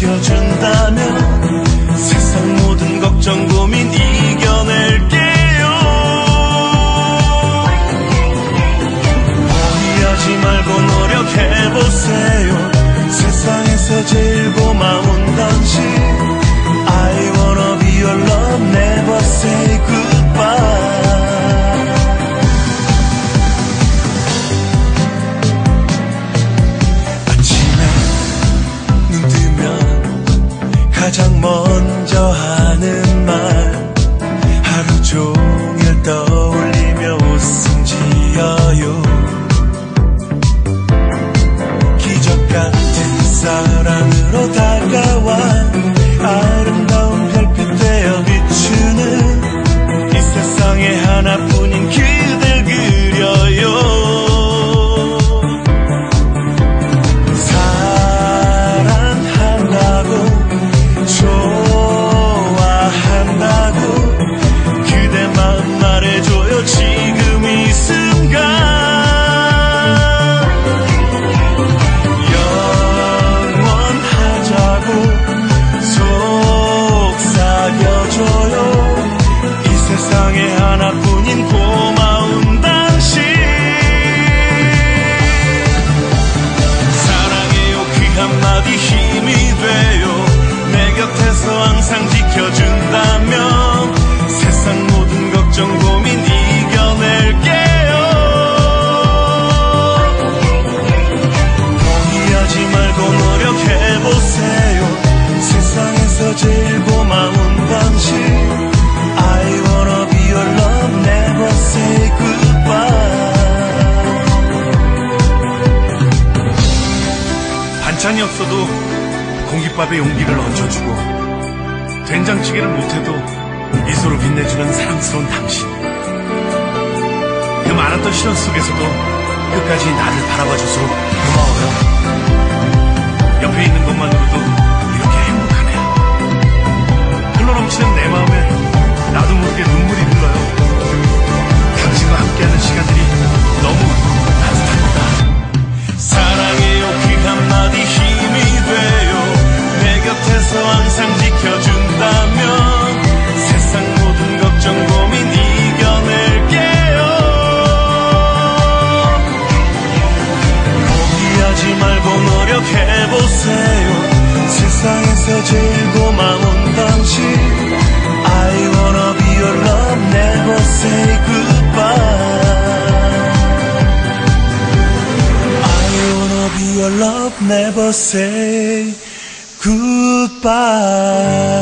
지켜준다면 세상 모든 걱정 고민 이겨낼게요. 포기하지 말고 노력해보세요. 세상에서 제일 고마운 당신 종일 떠올리며 웃음 지어요 반찬이 없어도 공깃밥에 용기를 얹어주고 된장찌개를 못해도 미소로 빛내주는 사랑스러운 당신. 그 많았던 시련 속에서도 끝까지 나를 바라봐줘서 고마워요 고마운 당신 I wanna be your love never say goodbye I wanna be your love, never say goodbye.